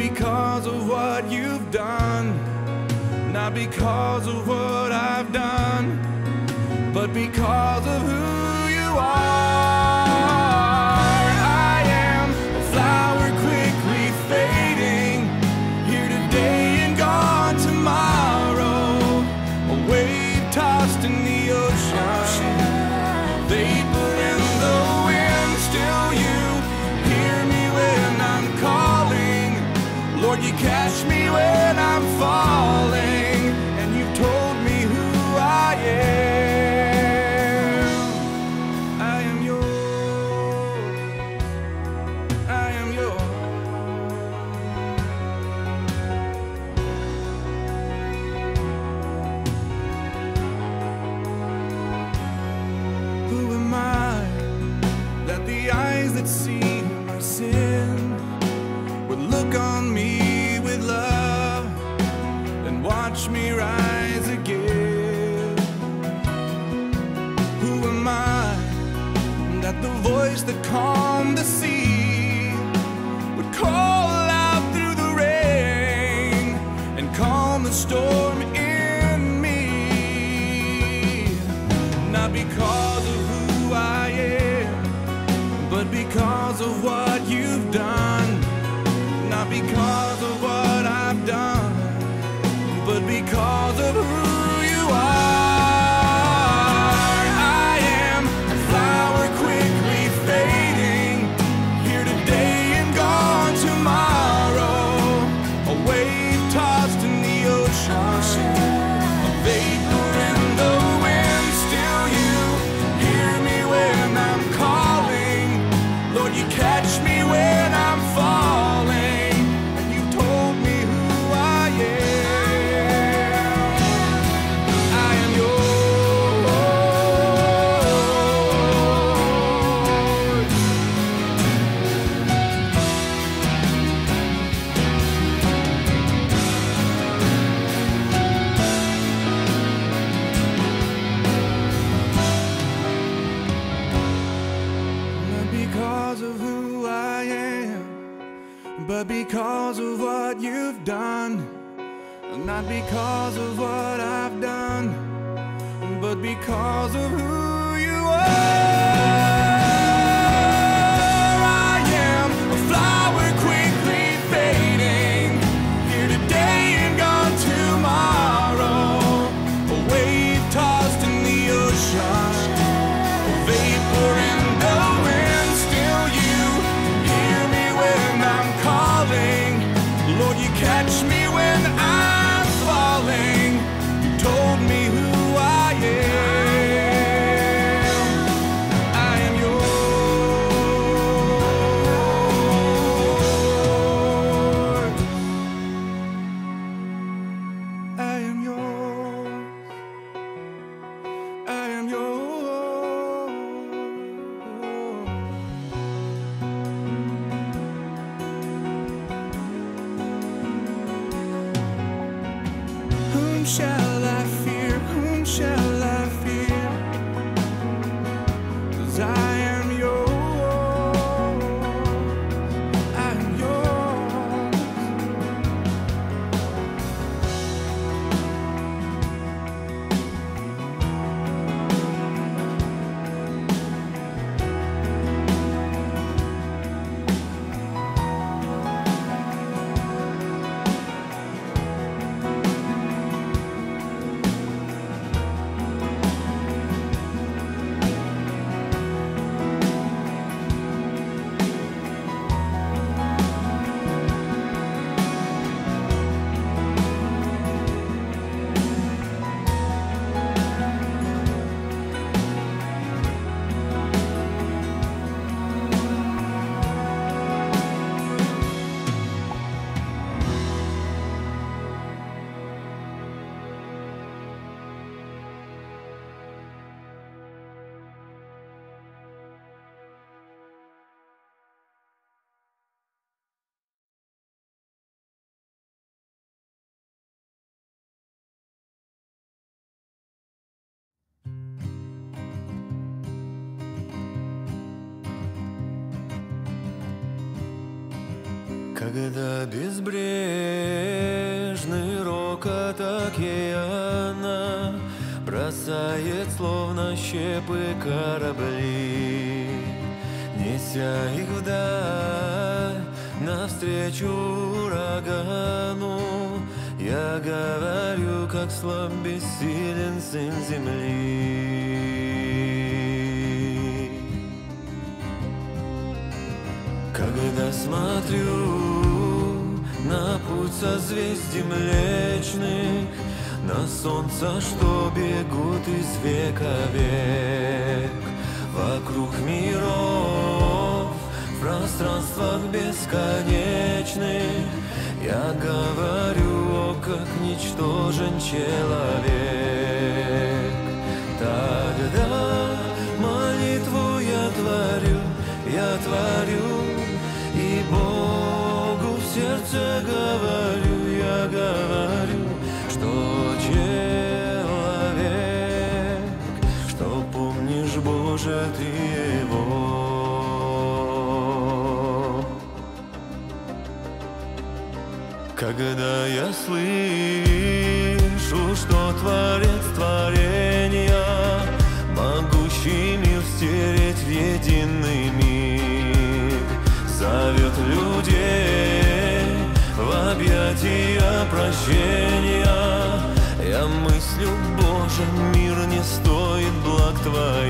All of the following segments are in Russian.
because of what you've done, not because of what I've done, but because of who calm the sea. Not because of what I've done, but because of who Когда безбрежный рокот океана Бросает словно щепы корабли Неся их вдаль навстречу урагану Я говорю, как слаб бессилен сын земли. Когда смотрю на путь созвездий млечных, На солнце, что бегут из века век, Вокруг миров, в пространствах бесконечных, Я говорю, о, как ничтожен человек. Тогда молитву я творю, я творю, Когда я слышу, что Творец творения, Могущий мир стереть в единый миг, Зовет людей в объятия прощения. Я мыслю, Боже, мир не стоит благ Твоих.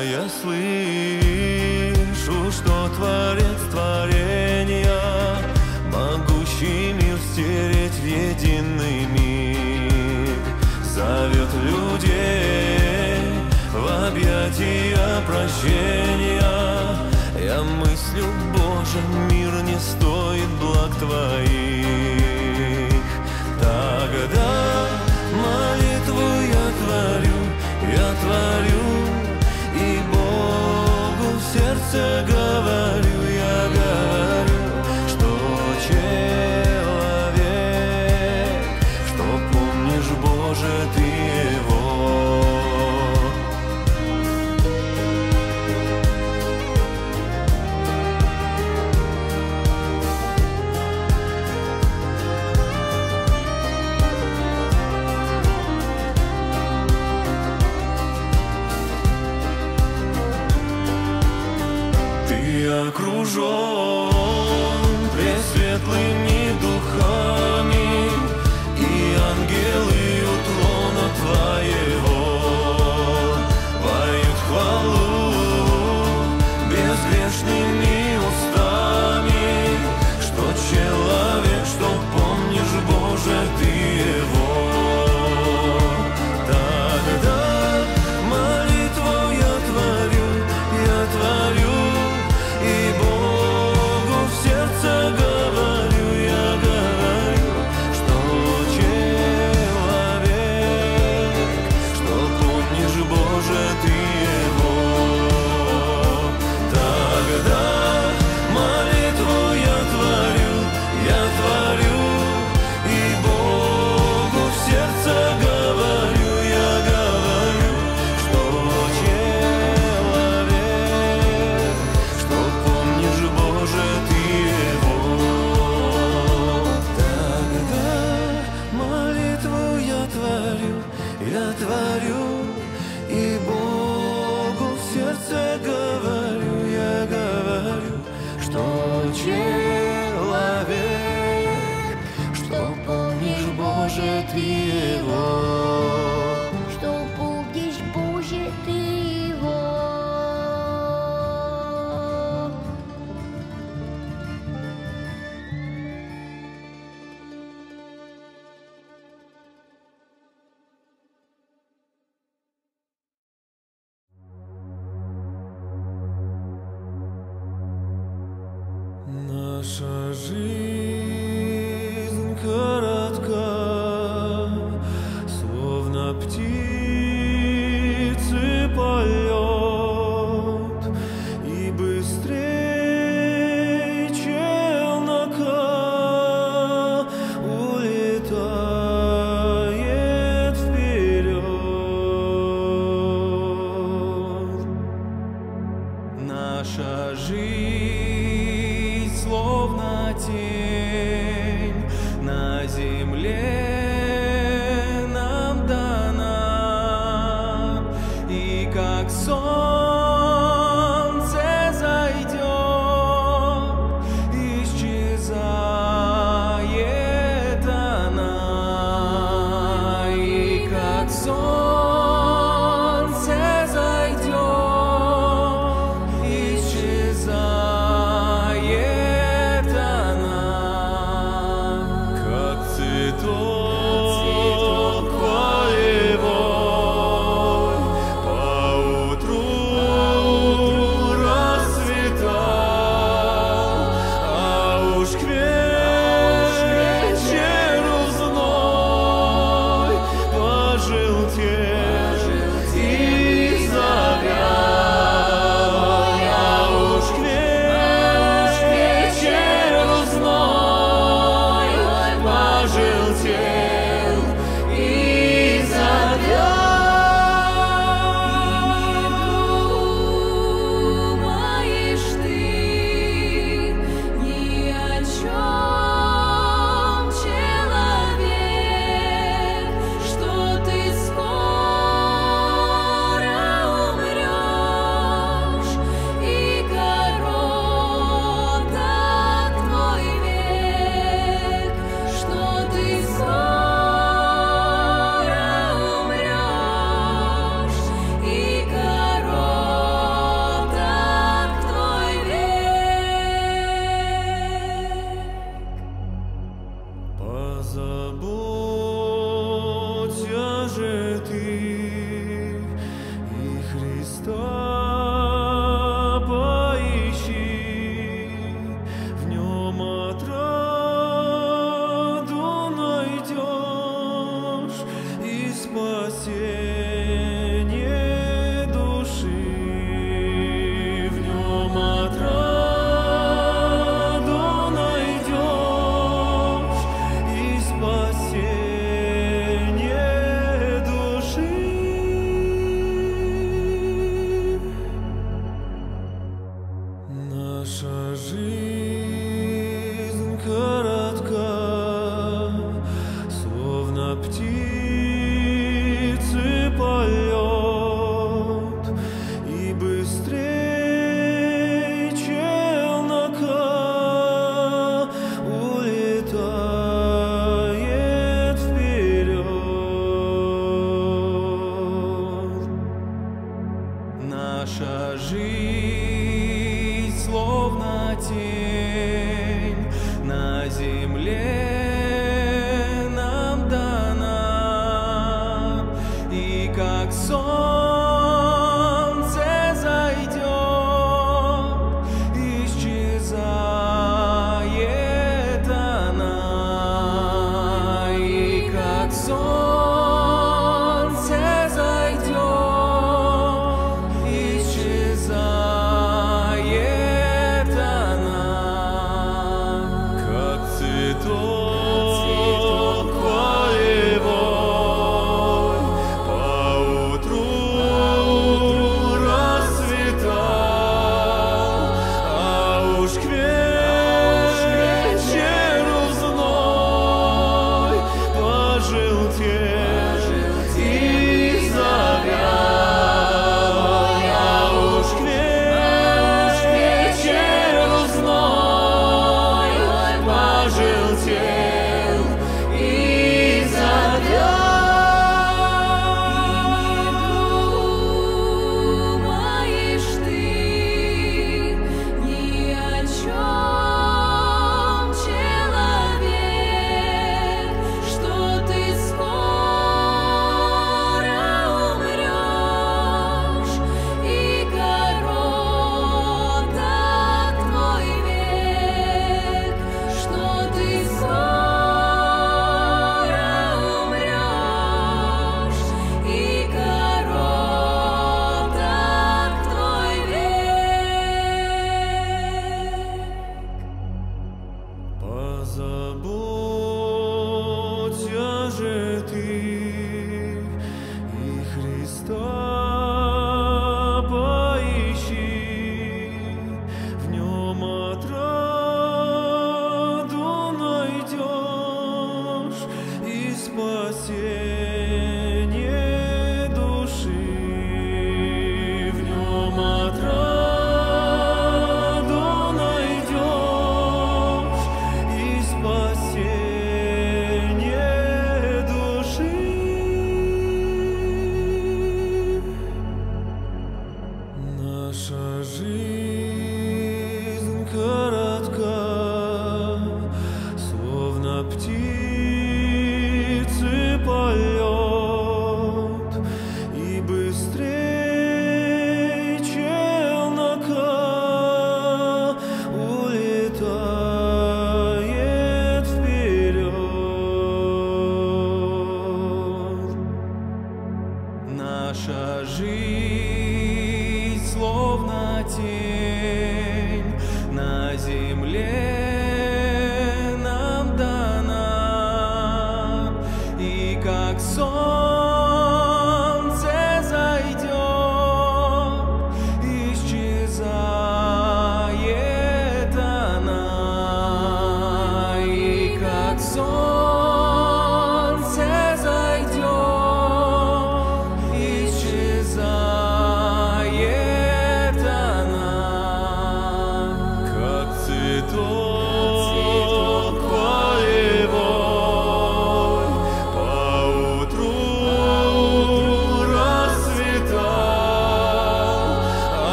Когда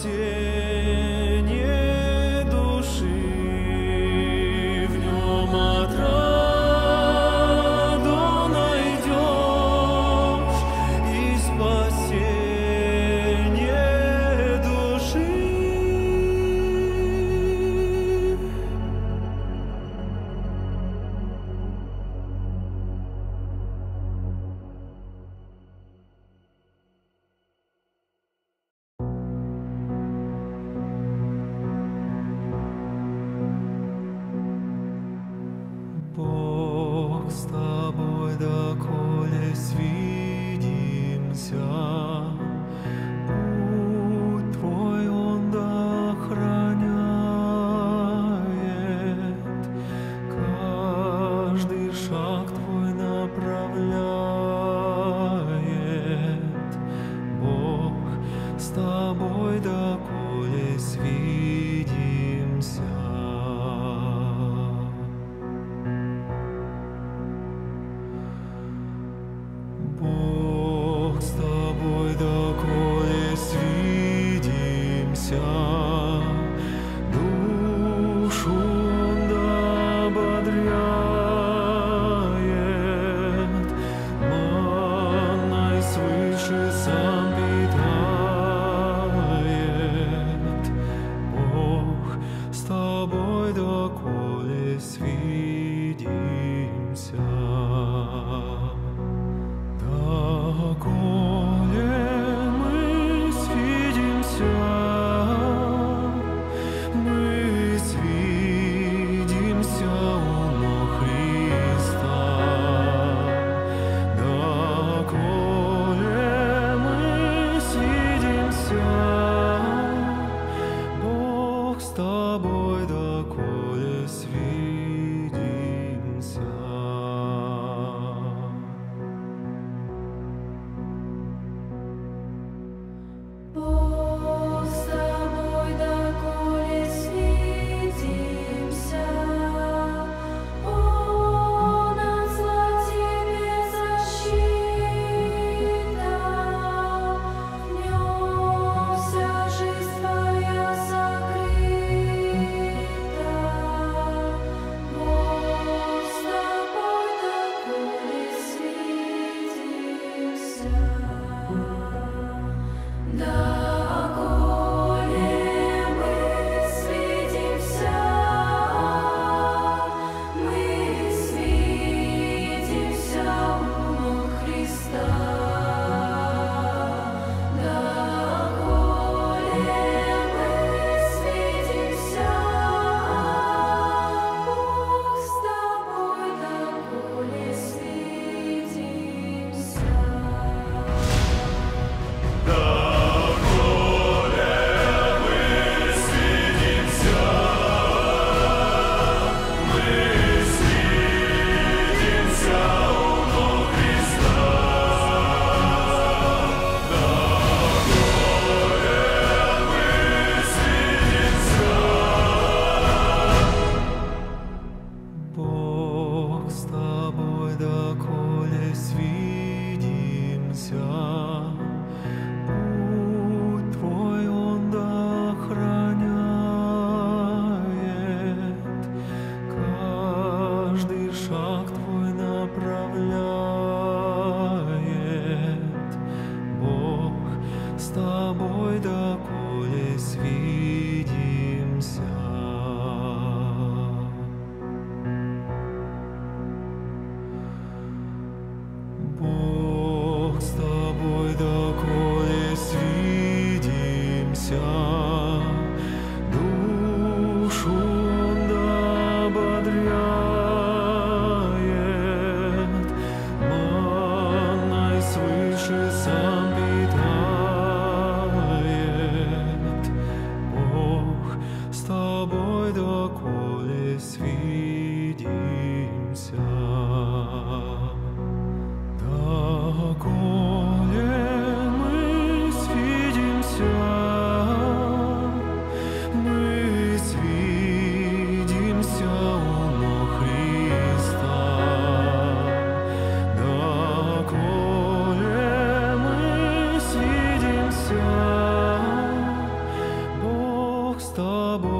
界 с тобой.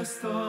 Креста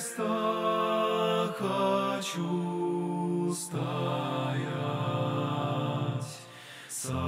креста хочу стоять, созерцать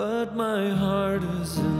But my heart is in